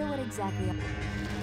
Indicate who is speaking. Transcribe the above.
Speaker 1: So what exactly...